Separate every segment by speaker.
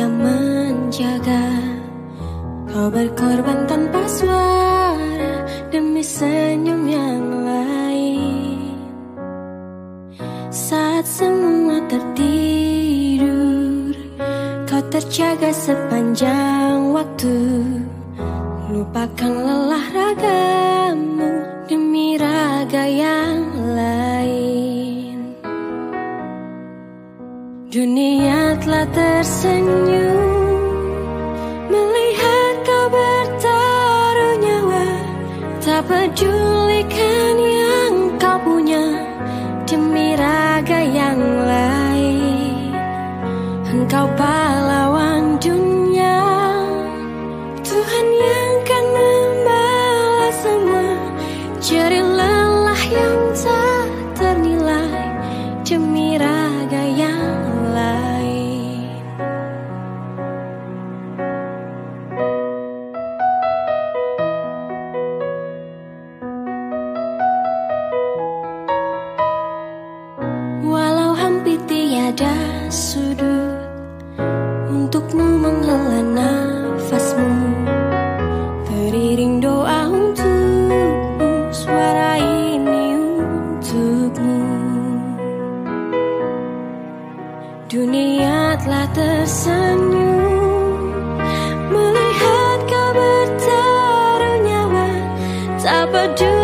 Speaker 1: yang menjaga. Kau berkorban tanpa suara Demi senyum yang lain. Saat semua tertidur Kau terjaga sepanjang waktu. Lupakan lelah ragamu Demi raga yang lain Dunia telah tersenyum Melihat kau bertaruh nyawa Tak pedulikan yang kau punya Demi raga yang lain. Engkau tersenyum. Melihat kau bertaruh nyawa Tak pedulikan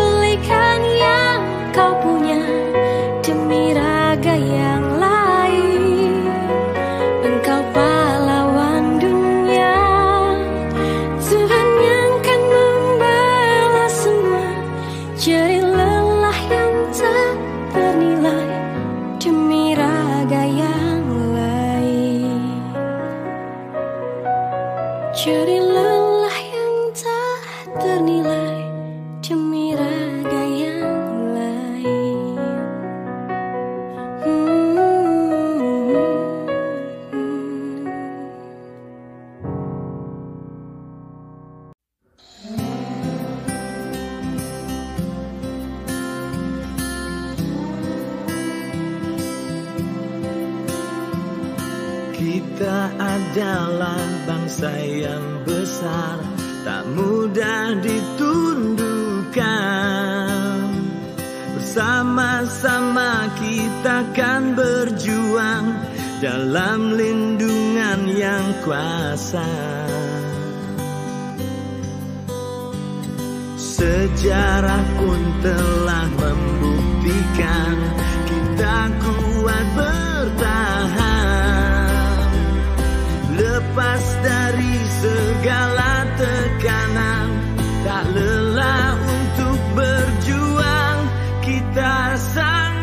Speaker 1: Jari lelah yang tak ternilai
Speaker 2: Kita adalah bangsa yang besar Tak mudah ditundukkan. Bersama-sama kita akan berjuang Dalam lindungan yang kuasa. Sejarah pun telah membuktikan Kita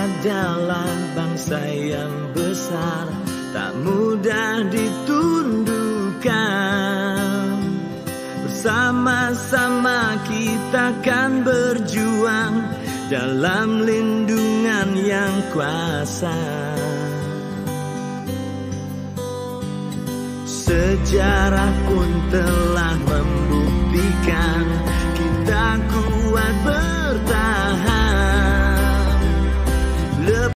Speaker 2: adalah bangsa yang besar Tak mudah ditundukkan. Bersama-sama kita akan berjuang Dalam lindungan yang kuasa. Sejarah pun telah